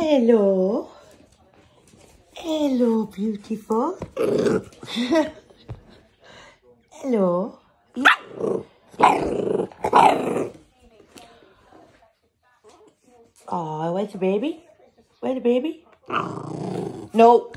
Hello. Hello, beautiful. Hello. Oh, where's the baby? Where's the baby? No.